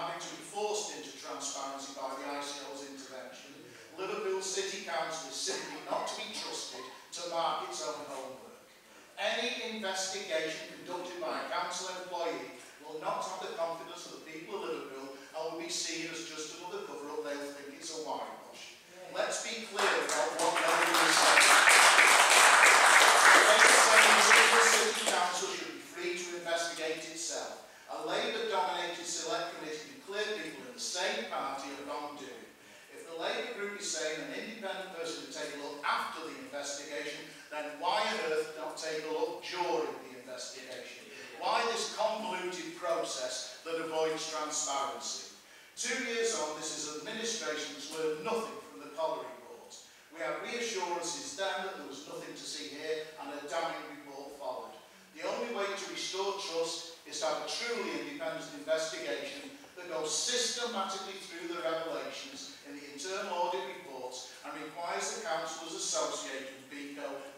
having to be forced into transparency by the ICL's intervention, Liverpool City Council is simply not to be trusted to mark its own homework. Any investigation conducted by a council employee will not have the confidence of the people of Liverpool and will be seen as just another cover-up. They'll think it's a whitewash. Let's be clear about what Liverpool is saying. Liverpool City Council same party of wrongdoing. If the Labour group is saying an independent person can take a look after the investigation, then why on earth not take a look during the investigation? Why this convoluted process that avoids transparency? Two years on, this is administration that's learned nothing from the Collar report. We had reassurances then that there was nothing to see here and a damning report followed. The only way to restore trust is to have a truly independent investigation that goes systematically through the revelations in the internal audit reports and requires the councillors associated with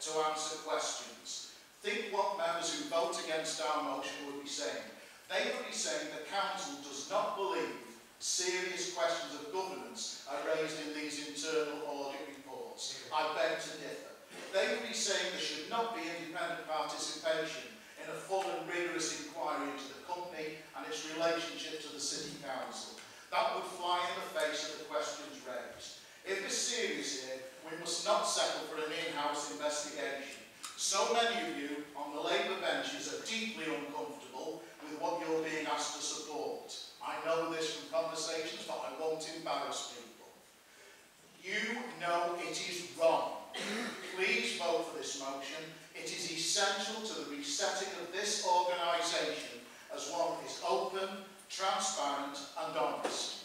to answer questions. Think what members who vote against our motion would be saying. They would be saying the council does not believe serious questions of governance are raised in these internal audit reports. I beg to differ. They would be saying there should not be independent participation in a full and rigorous inquiry into the company and its relationship to the City Council. That would fly in the face of the questions raised. If we're serious here, we must not settle for an in-house investigation. So many of you on the Labour benches are deeply uncomfortable with what you're being asked to support. I know this from conversations, but I won't embarrass people. You know it is wrong. Please vote for this motion It is essential to the resetting of this organisation as one is open, transparent and honest.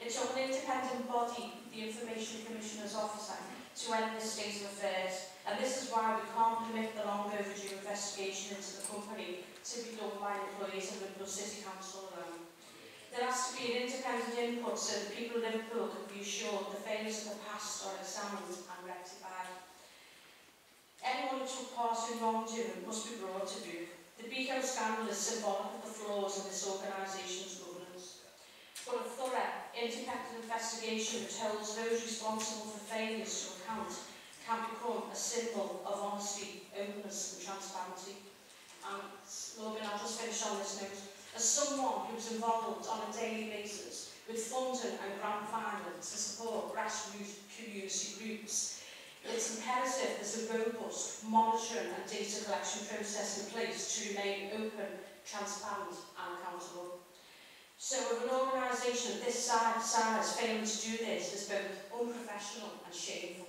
It's on an independent body, the Information Commissioner's Officer, to end this state of affairs And this is why we can't permit the long overdue investigation into the company to be done by employees of Liverpool City Council alone. There has to be an independent input so that people in Liverpool can be assured the failures of the past are examined and rectified. Anyone who took part in wrongdoing must be brought to book. The Beco scandal is symbolic of the flaws in this organisation's governance. But a thorough, independent investigation which holds those responsible for failures to account can become a symbol of honesty, openness and transparency. And Logan, I'll just finish on this note. As someone who who's involved on a daily basis with funding and grant funding to support grassroots community groups, it's imperative there's a robust monitoring and data collection process in place to remain open, transparent and accountable. So if an organisation this size, size failing to do this is both unprofessional and shameful.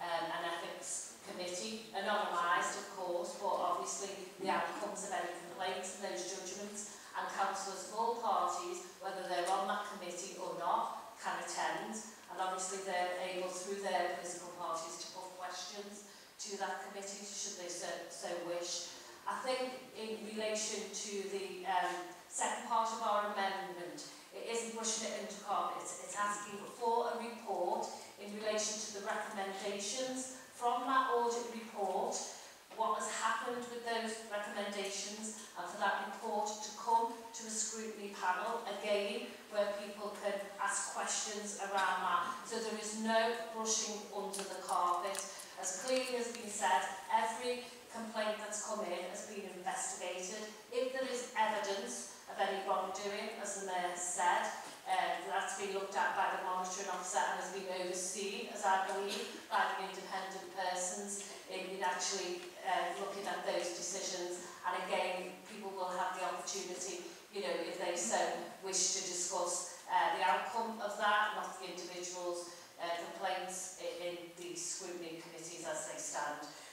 um, and Ethics Committee, anonymised of course, but obviously the outcomes of any complaints and those judgments, and councillors of all parties, whether they're on that committee or not, can attend, and obviously they're able through their political parties to put questions to that committee should they so, so wish. I think in relation to the um, second part of our amendment, it isn't pushing it into court, it's, it's asking for a report in relation to the recommendations from that audit report, what has happened with those recommendations, and for that report to come to a scrutiny panel, again, where people can ask questions around that. So there is no brushing under the carpet. As clearly has been said, every complaint that's come in has been investigated. If there is evidence of any wrongdoing, as the Mayor said, um, that's been looked at by the monitoring officer and has been overseen, as I believe, by the independent persons in, in actually uh, looking at those decisions. And again, people will have the opportunity, you know, if they so wish to discuss uh, the outcome of that, not the individuals uh, complaints in the scrutiny committees as they stand.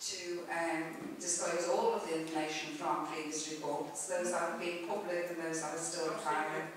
to um, disclose all of the information from previous reports, those that have been public and those that are still private.